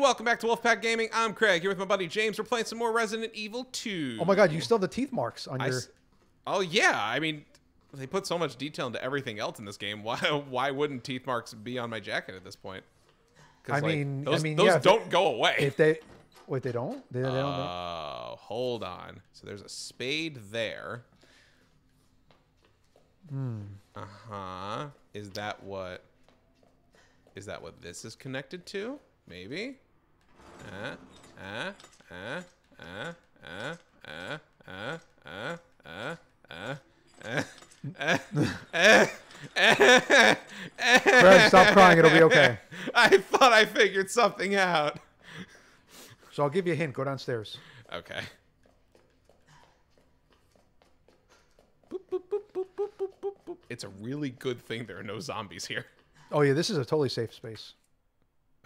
And welcome back to Wolfepack Gaming. I'm Craig here with my buddy James. We're playing some more Resident Evil 2. Oh my god, you still have the teeth marks on I your. oh yeah, I mean, they put so much detail into everything else in this game. Why why wouldn't teeth marks be on my jacket at this point? I like, mean- I those, mean, those yeah, don't go away. If they, wait, they don't. They, they don't. Oh, hold on. So there's a spade there. Hmm. Uh huh. Is that what? Is that what this is connected to? Maybe. Uh, uh, uh, uh, uh, uh, uh, uh, uh, uh, uh, uh, uh, Fred, stop crying. It'll be okay. I thought I figured something out. So I'll give you a hint. Go downstairs. Okay. Boop, boop, boop, boop, boop, boop, boop, boop. It's a really good thing there are no zombies here. Oh yeah, this is a totally safe space.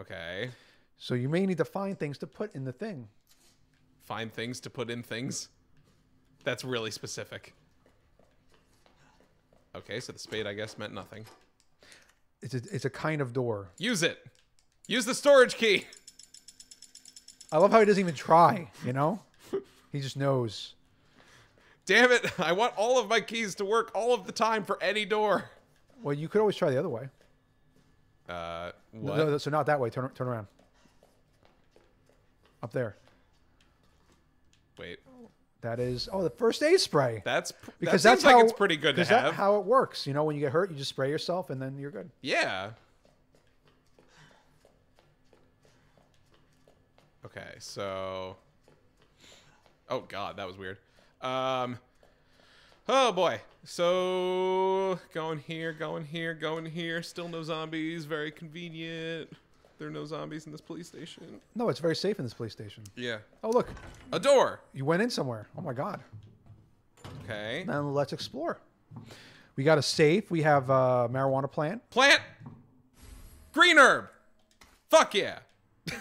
Okay. So you may need to find things to put in the thing. Find things to put in things. That's really specific. Okay, so the spade, I guess, meant nothing. It's a, it's a kind of door. Use it. Use the storage key. I love how he doesn't even try. You know, he just knows. Damn it. I want all of my keys to work all of the time for any door. Well, you could always try the other way. Uh, No, what? no, so not that way. Turn turn around. Up there. Wait. That is oh the first aid spray. That's because that that's how like it's pretty good to have. how it works. You know, when you get hurt, you just spray yourself and then you're good. Yeah. Okay, so. Oh God, that was weird. Um. Oh boy. So going here, going here, going here. Still no zombies. Very convenient. There are no zombies in this police station. No, it's very safe in this police station. Yeah. Oh look, A door. you went in somewhere. Oh my god. Okay. Now let's explore. We got a safe. We have a marijuana plant. Plant. Green herb. Fuck yeah.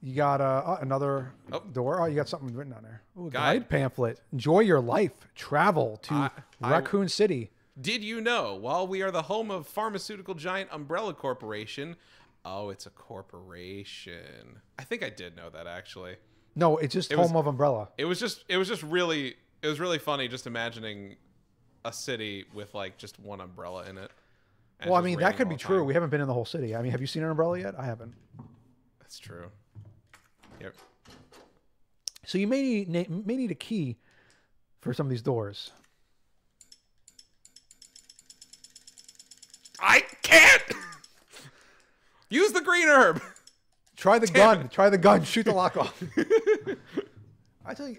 You got uh, uh, another Oh. door. Oh, you got something written on there. Ooh, Guide. guide. pamphlet. Enjoy your life. Travel to I- I- Raccoon City. Did you know, while we are the home of pharmaceutical giant Umbrella Corporation, oh, it's a corporation. I think I did know that actually. No, it's just It home was- of Umbrella. It was just it was just really it was really funny just imagining a city with like just one umbrella in it. Well, I mean, that could be true. time. We haven't been in the whole city. I mean, have you seen an umbrella yet? I haven't. That's true. Yep. So you may need may need a key for some of these doors. I can't use the green herb. Try the gun. Try the gun. Shoot the lock off. I tell you,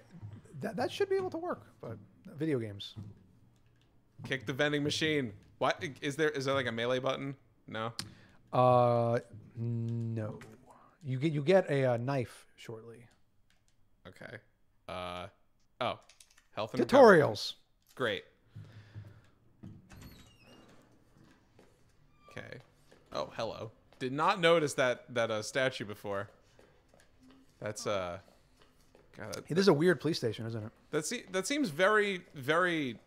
that that should be able to work. But video games. Kick the vending machine. What is there? Is there like a melee button? No. Uh, no. You get you get a, uh knife shortly. Okay. Uh. Oh. Health and recovery. Tutorials. Great. Okay. Oh, hello. Did not notice that that uh, statue before. That's uh. God, that, It is a weird police station, isn't it? that, se- that seems very very,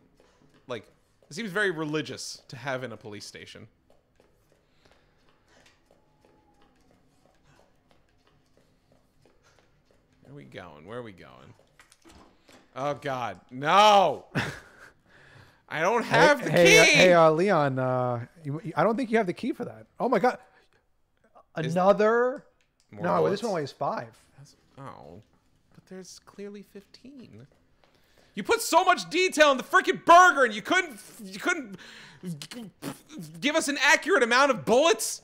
like, it seems very religious to have in a police station. Where are we going? Where are we going? Oh God, no! I don't have the hey, key. uh, hey, uh, Leon. Uh, you, I don't think you have the key for that. Oh my god. Another. More no, bullets? this one weighs five. That's- oh, but there's clearly 15. You put so much detail in the freaking burger, and you couldn't you couldn't give us an accurate amount of bullets.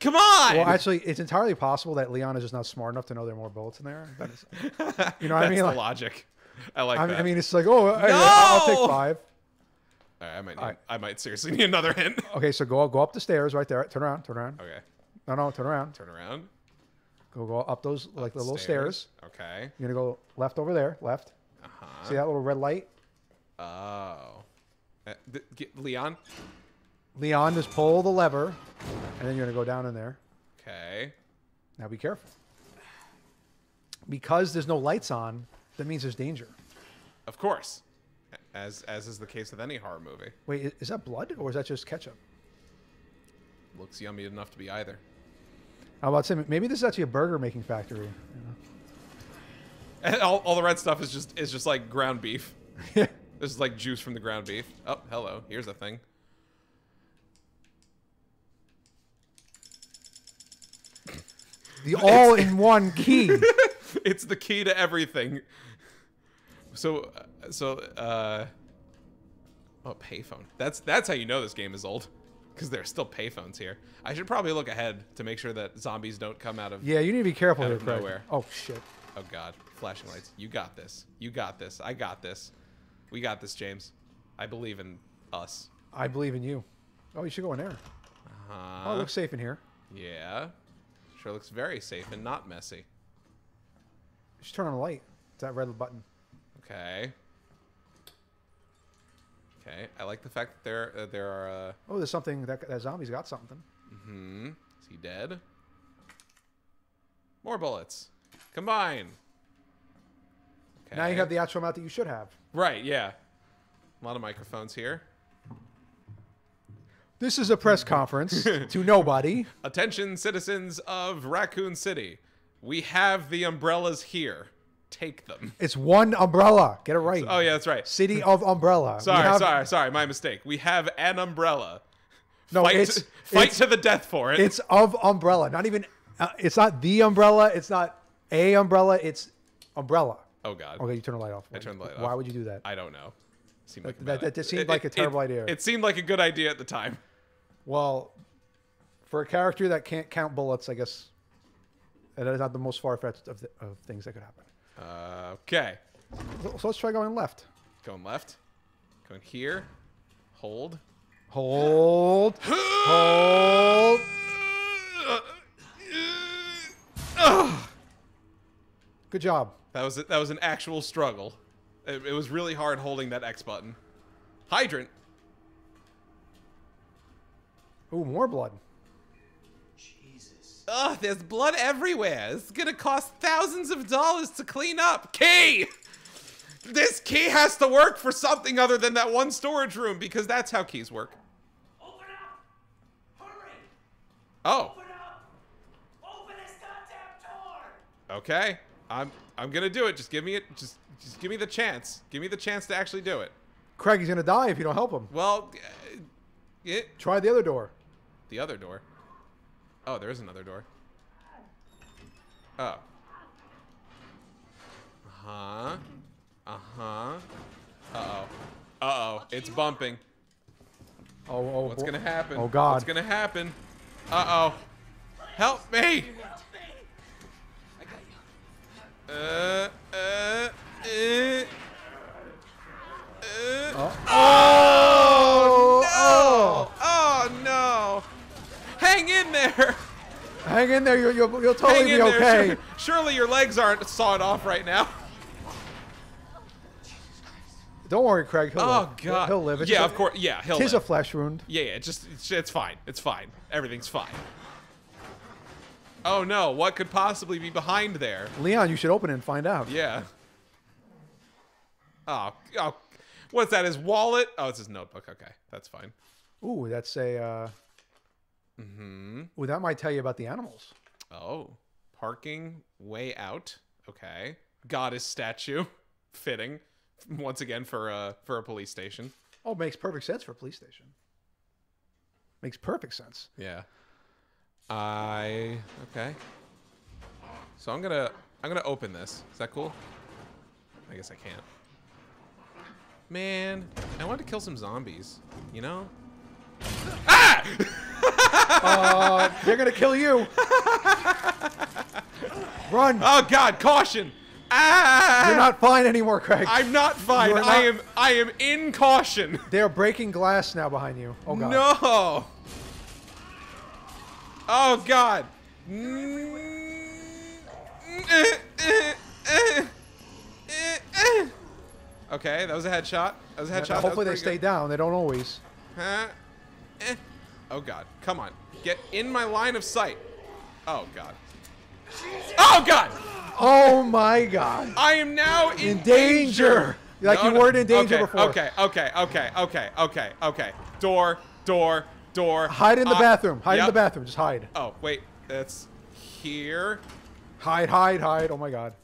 Come on! Well, actually, it's entirely possible that Leon is just not smart enough to know there are more bullets in there. That is, you know what I That's mean? the Like, logic. I like I, that. I mean, it's like, oh, hey, I'll No! take five. All right, I might need, right. I might seriously need another hint. Okay, so go go up the stairs right there. Turn around. Turn around. Okay, No, no, turn around. turn around. Go go up those like the little stairs. Okay. You're gonna go left over there. Left. Uh huh. See that little red light? Oh. Uh, get, Leon. Leon, just pull the lever, and then you're gonna go down in there. Okay. Now be careful. Because there's no lights on, that means there's danger. Of course. As as is the case with any horror movie. Wait, is that blood or is that just ketchup? Looks yummy enough to be either. I'm about to say maybe this is actually a burger making factory. you And all, all the red stuff is just is just like ground beef. This is like juice from the ground beef. Oh, hello. Here's a thing. the all-in-one key. it's the key to everything. So, uh, so, uh, oh, payphone. That's that's how you know this game is old, because there are still payphones here. I should probably look ahead to make sure that zombies don't come out of. Yeah, you need to be careful Out here, of Craig. nowhere. Oh shit. Oh God, flashing lights. You got this. You got this. I got this. We got this, James. I believe in us. I believe in you. Oh, you should go in there. Uh, Oh, it looks safe in here. yeah. Sure looks very safe and not messy. You should turn on the light. It's that red button. Okay. Okay. I like the fact that there uh, there are. Uh, Oh, there's something that that zombie's got something. hmm. Is he dead? More bullets. Combine. Okay. Now you have the actual amount that you should have. Right. Yeah. A lot of microphones here. This is a press conference to nobody. Attention, citizens of Raccoon City. We have the umbrellas here. Take them. It's one umbrella. Get it right. Oh yeah, that's right. City of Umbrella. Sorry, have- sorry, sorry. My mistake. We have an umbrella. No, fight it's fight it's, to the death for it. it's of Umbrella. Not even. Uh, it's not the umbrella. It's not a umbrella. It's umbrella. oh god. Okay, you turn the light off. I turned the light Why off. would you do that? I don't know. Seemed like That- bad- that seemed it- like a terrible it- idea. It seemed like a good idea at the time. Well, for a character that can't count bullets, I guess that is not the most far fetched of, the, of things that could happen. Uh, okay. So, let's try going left. Going left. Going here. Hold. Hold. Hold. Good job. That was that was an actual struggle. It, it was really hard holding that X button. Hydrant. Ooh, more blood. Jesus. Ugh, there's blood everywhere. It's gonna cost thousands of dollars to clean up. Key! This key has to work for something other than that one storage room because that's how keys work. Open up! Hurry! Oh, Open up! Open this goddamn door! okay. I'm I'm gonna do it. Just give me it. Just just give me the chance. Give me the chance to actually do it. Craig is gonna die if you don't help him. Well, uh, it Try the other door. the other door. Oh, there is another door. Oh. Uh huh. Uh huh. Uh oh. Uh oh. It's bumping. Oh, oh. What's gonna happen? Oh, God. What's gonna happen? Uh oh. Help me! Uh, uh, uh. Oh, Oh! Oh no! Hang in there! Hang in there. You'll, you'll, you'll totally be there! okay. Sur- Surely your legs aren't sawed off right now. Don't worry, Craig. He'll Oh live. God. He'll live. It's yeah, of course. Yeah, he'll Tis live. a flesh wound. Yeah, yeah, just it's, it's fine. It's fine. Everything's fine. Oh no, what could possibly be behind there? Leon, you should open it and find out. Yeah. Oh, oh, what's that? His wallet? Oh, it's his notebook. Okay, that's fine. Ooh, that's a. Uh... Hmm. Ooh, that might tell you about the animals. Oh, parking way out. Okay. Goddess statue, fitting. Once again for a for a police station. Oh, makes perfect sense for a police station. Makes perfect sense. Yeah. I okay. So I'm gonna I'm gonna open this. Is that cool? I guess I can't. Man, I want to kill some zombies. You know? Ah! Uh, they're gonna kill you. Run! Oh God! Caution! Ah! You're not fine anymore, Craig. I'm not fine. Are I am. I am in caution. They're breaking glass now behind you. Oh god. No. Oh God. Okay, that was a headshot. That was a headshot. Was Hopefully they stay good. down. They don't always. Huh? Eh. Oh God. Come on. Get in my line of sight. Oh God. Oh God. Oh my god. I am now in, In danger. Like you weren't in danger okay, before. Okay, okay, okay, okay, okay, okay. Door, door, door. Hide in the Uh, bathroom. Hide in the bathroom. Just hide. Oh, wait. That's here. Hide, hide, hide. Oh my god.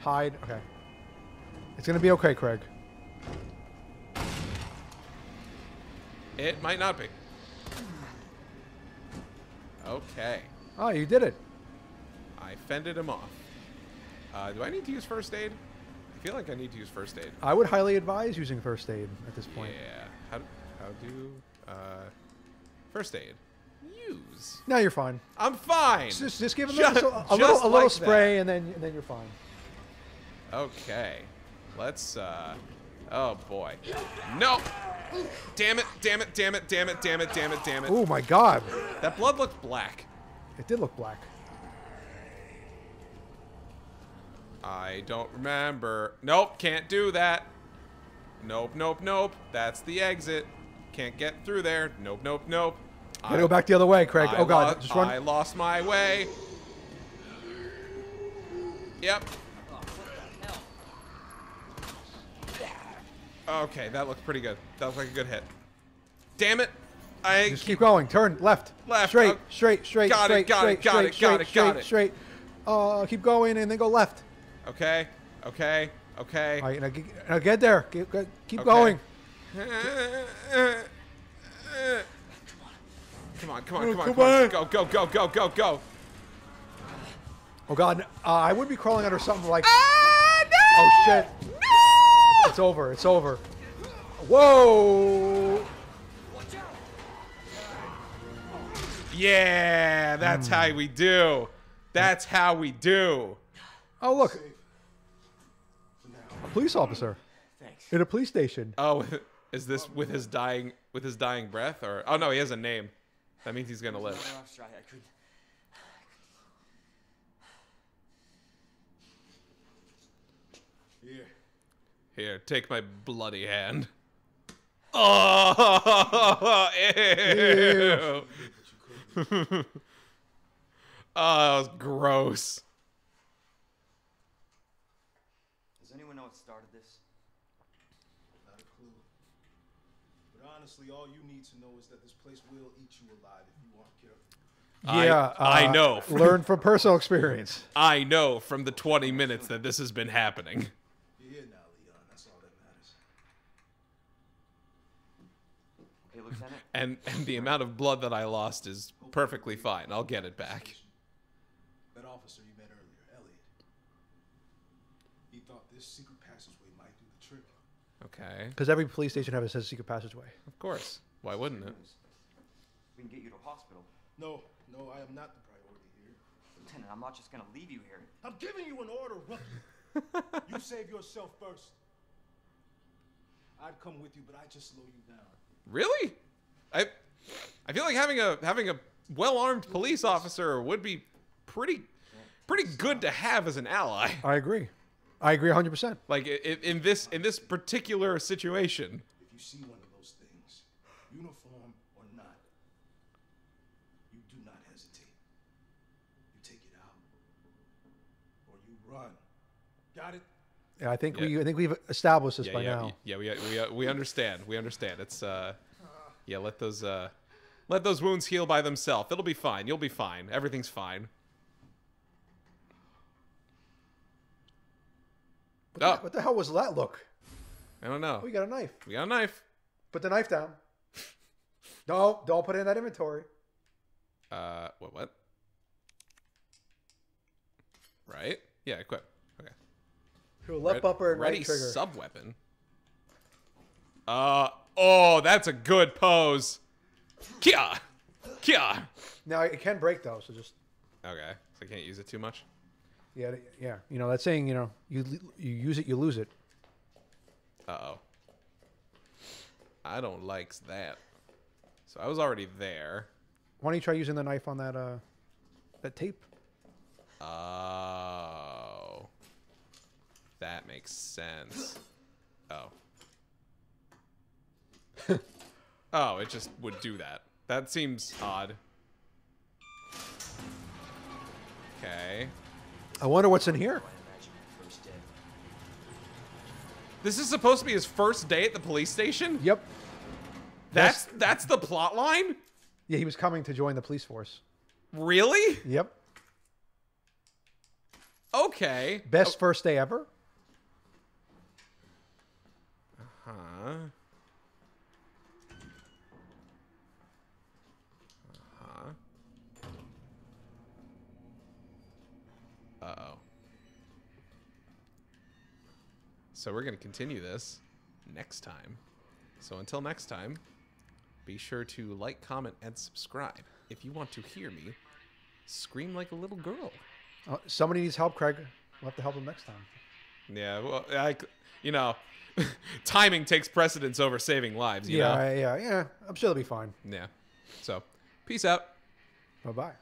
Hide. Okay. It's gonna be okay, Craig. It might not be. Okay. Oh, you did it. I fended him off. Uh, do I need to use first aid? I feel like I need to use first aid. I would highly advise using first aid at this point. Yeah. How, do- how do... Uh, first aid. Use. No, you're fine. I'm fine. Just, just give him Just- a, a little, a little like spray, and then and then you're fine. Okay. Let's, uh... Oh, boy. No! Damn it, damn it, damn it, damn it, damn it, damn it, damn it. Oh my god, That blood looked black. it did look black. I don't remember. Nope, can't do that. Nope, nope, nope. That's the exit. Can't get through there. Nope, nope, nope. Gotta go back the other way, Craig. I oh god, just run. I lost my way. Yep. Okay, that looked pretty good. That looked like a good hit. Damn it. I Just keep going. Turn left. Left, Straight. uh, Straight. Straight. got it, straight. got it, straight, got it, got it, straight, got it. Straight. Uh, keep going and then go left. Okay. Okay. Okay. All right, now get, now get there. Keep, keep Okay. going. Come on, come on, Oh, come on, come on. Go, go, go, go, go, go. Oh god, uh, I would be crawling under something like. Ah, no! Oh shit. No! It's over. It's over. Whoa. Yeah, that's Hmm. how we do. That's how we do. Oh look. A police officer Thanks. in a police station. Oh, is this with his dying with his dying breath or Oh no, he has a name. That means he's going to live. I'll try. I couldn't. Here. Here, take my bloody hand. Oh, ew. oh, that was gross. Does anyone know what started this? Not a clue. But honestly, all you need to know is that this place will eat you alive if you aren't careful. Yeah, I uh, know. Learn from personal experience. I know from the 20 minutes that this has been happening. You're here now, Leon. That's all that matters. Okay, Lieutenant. And and the amount of blood that I lost is perfectly fine. I'll get it back. That officer you met earlier, Elliot. He thought this secret passageway might do the trick. Okay. Because every police station has a secret passageway. Of course. Why wouldn't it? We can get you to a hospital. No, no, I am not the priority here. Lieutenant, I'm not just gonna leave you here. I'm giving you an order, rookie. you save yourself first. I'd come with you, but I just slow you down. Really? I I feel like having a having a well-armed police officer would be pretty pretty good to have as an ally. I agree. I agree 100%. Like i- i- in this in this particular situation. If you see one of those things, uniform or not, you do not hesitate. You take it out, or you run. Got it? Yeah, I think Yeah. we I think we've established this Yeah, by yeah, now. yeah. We we we understand. We understand. It's uh, yeah. Let those uh, let those wounds heal by themselves. It'll be fine. You'll be fine. Everything's fine. What, Oh. the, what the hell was that look? I don't know. Oh, you got a knife. We got a knife. Put the knife down. No, don't put it in that inventory. Uh, what? What? Right? Yeah. Equip. Okay. Ooh, left Red- bumper and ready right trigger. sub weapon. Uh oh, that's a good pose. Kia, kia. now it can break though, so just Okay, so I can't use it too much. yeah, yeah. You know that saying. You know, you you use it, you lose it. Uh oh. I don't like that. So I was already there. Why don't you try using the knife on that uh that tape? Oh. That makes sense. Oh. oh, it just would do that. That seems odd. Okay. I wonder what's in here. I imagine my first day. This is supposed to be his first day at the police station? Yep. That's that's the plot line? Yeah, he was coming to join the police force. Really? Yep. Okay. Best oh. first day ever. Huh. Huh. Uh oh. So we're going to continue this next time. So until next time, be sure to like, comment, and subscribe if you want to hear me scream like a little girl. Uh, somebody needs help, Craig. We'll have to help him next time. Yeah, well, I, you know, timing takes precedence over saving lives. You yeah, know? yeah, yeah. I'm sure they'll be fine. Yeah. So, peace out. Bye bye.